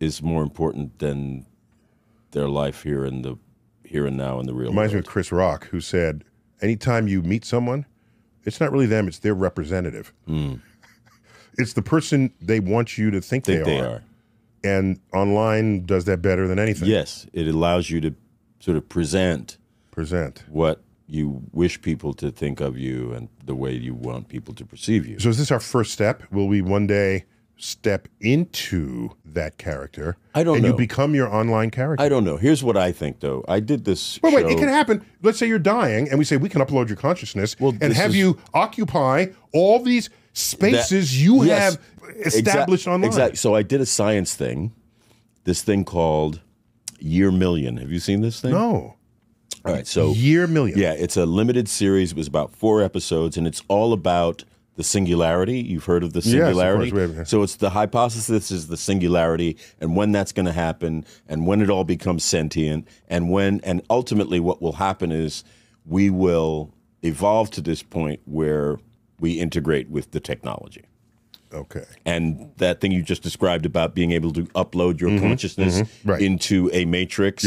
is more important than their life here in the here and now in the real Reminds me of Chris Rock, who said, "Anytime you meet someone, it's not really them; it's their representative. Hmm. It's the person they want you to think, think they, they are. are. And online does that better than anything. Yes, it allows you to sort of present Present. what you wish people to think of you and the way you want people to perceive you. So is this our first step? Will we one day step into that character? I don't and know. you become your online character. I don't know. Here's what I think, though. I did this. Wait, wait, it can happen. Let's say you're dying, and we say we can upload your consciousness Well, and this have is- you occupy all these spaces you yes. have established Exact- online. Exactly. So I did a science thing, this thing called Year Million. Have you seen this thing? No. All right. So Year million. yeah, it's a limited series. It was about four episodes, and it's all about the singularity. You've heard of the of course, singularity. so it's the hypothesis is the singularity, and when that's going to happen, and when it all becomes sentient, and when, and ultimately, what will happen is we will evolve to this point where we integrate with the technology. Okay. And that thing you just described about being able to upload your mm-hmm. consciousness mm-hmm. right. into a matrix